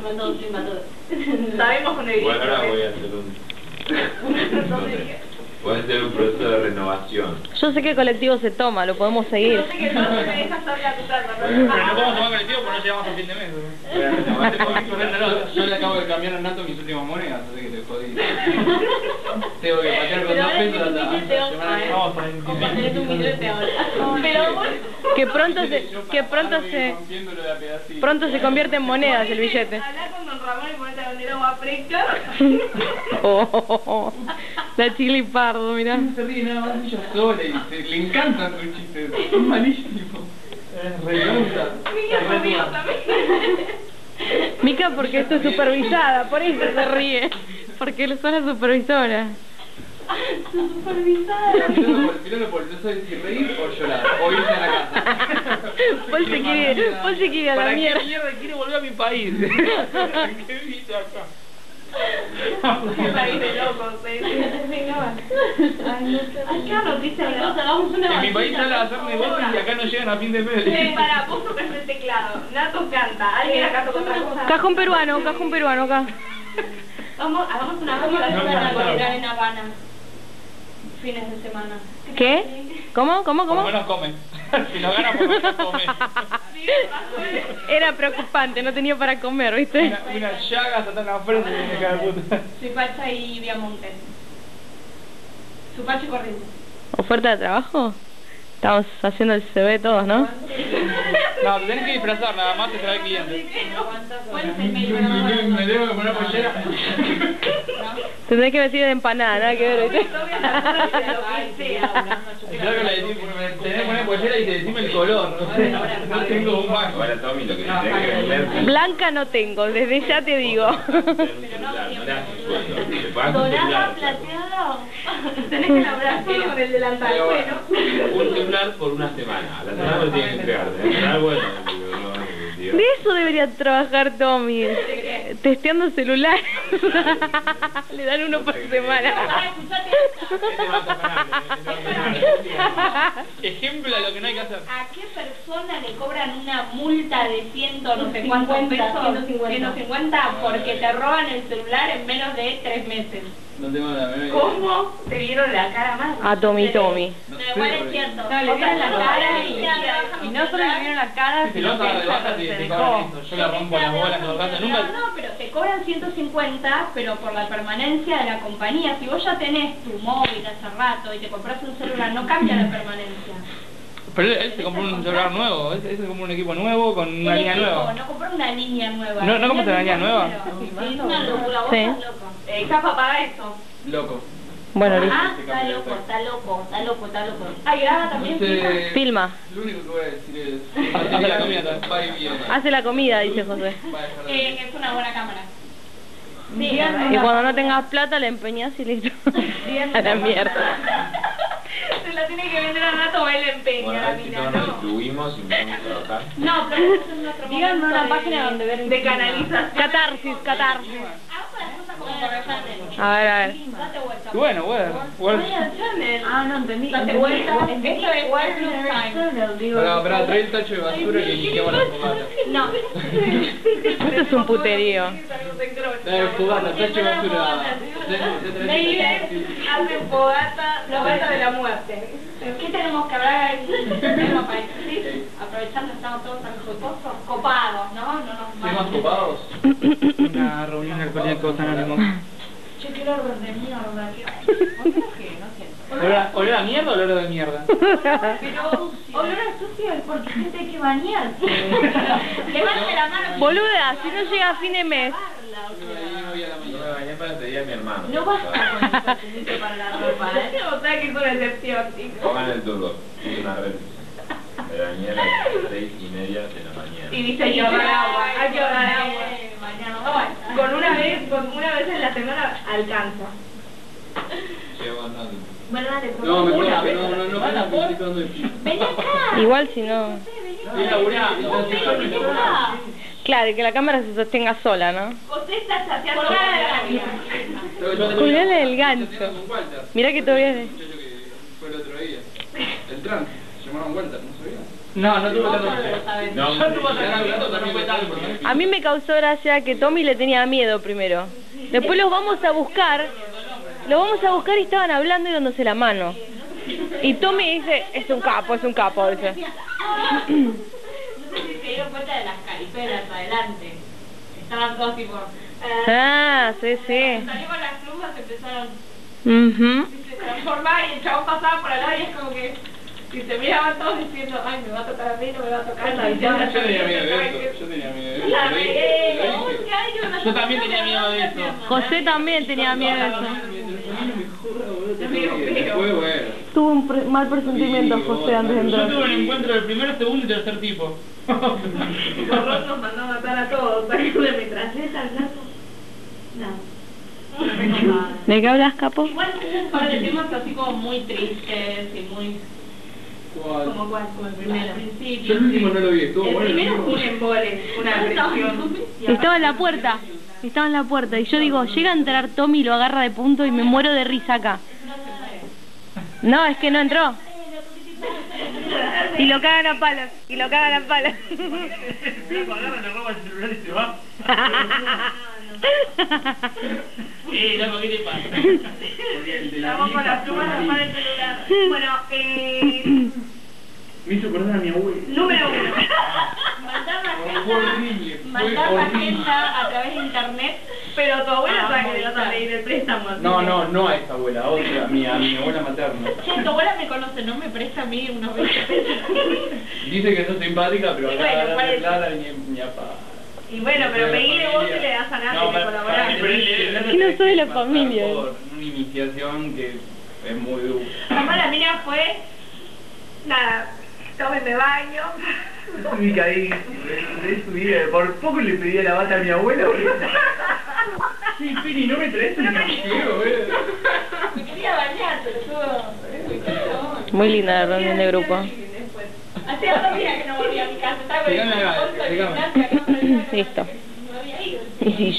Inmaduros. Sabemos una Bueno, ahora voy a hacer un... A hacer un proceso de renovación. Yo sé que colectivo se toma, lo podemos seguir. Yo sé que no me dejas hablar tu casa, Pero no podemos tomar colectivo porque no llegamos a fin de mes. A Yo, le acabo de cambiar a Nato mis últimas monedas, así que te jodí. Tengo que patear con dos pesos hasta la que pronto se, que pronto se, a pronto se convierte en monedas el billete. Hablar con don Ramón y ponerte a vender agua fresca. La chili pardo, mirá. No se ríe nada más ella sola y se- le encantan sus chistes. Son malísimos. Es re tonta. Mira conmigo también. Mica porque es tu supervisada, por eso se ríe. Porque él sos la supervisora. Supervisada. Miralo por- no sabes si reír o llorar. O irse a la casa. Paul se quiere, Paul se quiere a la ¿Para qué mierda. mierda quiere volver a mi país? ¿Qué viste acá? Qué país de locos, eh. Venga, va. Ay, una En mi país sale a hacer negocios y acá no llegan a fin de Eh, mes. para, vos tocas el teclado, Nato canta, alguien acá toca otra cosa. Cajón peruano, cajón peruano acá. Vamos, hagamos una ¿Cómo cosa nos No, van a no, no. cobrar en Habana? Fines de semana. ¿Qué? ¿Cómo? ¿Cómo? Por lo ¿Cómo? menos come. Si no gana, por lo menos come. Era preocupante, no tenía para comer, ¿viste? Una, una llaga hasta en la frente tiene que puta. Suipacha y Viamonte. Suipacha y Corrientes. ¿Oferta de trabajo? Estamos haciendo el CV todos, ¿no? No, te tenés que disfrazar, nada más te trae clientes. ¿Cuál es el Me tengo que poner pollera. Te tenés que vestir de empanada, nada que ver. Claro que le decís, tenés que poner pollera y te decime el color. No sé, no tengo un banco. Ahora Tommy lo que te tiene que vender Blanca no tengo, desde ya te digo. ¿Dorada, plateado? Tenés que laburar solo con el delantal, bueno. Un celular por una semana. A la semana lo tienen que entregar. De eso debería trabajar Tommy, testeando celulares. Le dan uno por semana. Ejemplo a lo que no hay que hacer. ¿A qué persona le cobran una multa de ciento no sé cuántos 50, pesos? 150. 150 porque te roban el celular en menos de tres meses. No tengo la menor idea. ¿Cómo te vieron la cara más? A Tommy Tommy. No igual es cierto. No, le vieron la cara y, no solo le vieron la cara, sino que de se dejó. Yo le rompo las bolas todo caso. Nunca. Te cobran 150, pero por la permanencia de la compañía. Si vos ya tenés tu móvil hace rato y te compras un celular, no cambia la permanencia. Pero él, él se compró un celular nuevo. Él, él se compró un equipo nuevo con una línea equipo, nueva. No compró una línea nueva. ¿No- no compraste una línea nueva? Sí, es una locura, vos Sí. estás loco. Eh, paga eso. Loco. Bueno, listo. Ah, está loco, está loco, está loco, está loco. Ay, graba también, fija. Filma. Lo único que voy a decir es. Hace la comida. Hace la comida, dice José. Eh, es una buena cámara. Y cuando no tengas plata la empeñas y listo. A la mierda. Se la tiene que vender a Nato o él empeña Bueno, la mina, todos nos ¿no? incluimos y vamos a trabajar. No, pero es nuestro Díganme momento una página donde ver de canalización. Catarsis, catarsis. Hagamos las cosas como corresponden. A ver, a ver. Bueno, bueno. Ah, no entendí. Date vuelta. Esto es Blue Time. Pará, pará, trae el tacho de basura que limpiamos la fogata. No. Esto es un puterío. Dale, fogata, tacho de basura. Hacen fogata, la fogata de la muerte. ¿Qué tenemos que hablar en Aprovechando estamos todos tan jocosos, copados, ¿no? No nos ¿Temas maten. copados? Una reunión alcohólicos anónimos. Che, qué olor de mierda. ¿Qué? ¿Por qué? No siento. ¿Olor a- ¿Olor a mierda o olor de mierda? Pero olor a sucio es porque gente hay que bañarse. Levante la mano. Boluda, si no llega a fin de mes. Yo me bañé para pedir a mi hermano. No basta con el para la ropa, ¿eh? O sea que es una excepción, chicos. Pongan el turbo. Es una red. Me bañé a las seis y media de la mañana. Y dice hay que ahorrar agua, hay que ahorrar agua. Mañana no. Con una vez, con una vez en la semana alcanza. Llevo andando. Bueno, dale, por No, me una no, vez. no, no, no, no, no, estoy quedando de pie. Vení acá. Igual si no. Estoy laburando, estoy. Claro, que la cámara se sostenga sola, ¿no? José está la. Colgale el gancho. Mirá que todavía... Fue el otro día. El trans. Se llamaron Walter. No, no tuvo tanto. A mí me causó gracia que Tommy le tenía miedo primero. Después los vamos a buscar, los vamos a buscar y estaban hablando y dándose la mano. Y Tommy dice, es un capo, es un capo, dice. No sé si se dieron cuenta de las caripelas adelante. Estaban todos tipo... eh, Ah, sí, sí. Salimos las plumas, empezaron Mhm. se transformaba y el chabón pasaba por al lado y es como que y se miraban todos diciendo, ay, me va a tocar a mí, no me va a tocar a mí. Yo tenía miedo de eso. Yo tenía miedo de eso. La regué, yo Yo también tenía miedo de eso. José también tenía miedo de eso. Tuvo un pre- mal presentimiento Sí, José antes de yo entrar. tuve un encuentro del primero, segundo y tercer tipo. Borrón nos mandó a matar a todos. De metralleta al gato. No. ¿De qué hablas, capo? Igual hubo un par de temas así como muy tristes y muy... Como cuál, como el primero. Al principio. Yo el último no lo vi, estuvo El bueno. el primero fue un embole, una depresión. Estaba en la puerta, estaba en la puerta. Y yo digo, llega a entrar Tommy, lo agarra de punto y me muero de risa acá. No, es que no entró. Y lo cagan a palos, y lo cagan a palos. agarra, le roba el celular y se va. Eh, loco, ¿qué te pasa? Estamos con las fue nos ahí. el celular. Bueno, eh, Me hizo acordar a mi abuela. número uno. Mandar la Fue horrible, mandar la a través de internet. Pero tu abuela Ah, sabe que le vas a pedir el préstamo. No, que- no, no a esa abuela, a otra, a mi, a mi abuela materna. Che, tu abuela me conoce, no me presta a mí unos 20 pesos. Dice que sos simpática, pero acá bueno, eso. plata ni, ni a pa. Y bueno, pero pedirle vos si le das a nadie No, que colaborar. Si no soy de la familia. Por una iniciación que es muy dura. Además la mina fue, nada, tómeme baño. Su vida. Por poco le pedí la bata a mi abuela. Sí, Piri, no me traes un café, Me quería bañar, pero todo. Muy linda la reunión de grupo. Hacía dos días que no volvía a mi casa. Estaba con el Listo. me había ido. Y sí, yo.